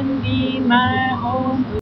And be my home.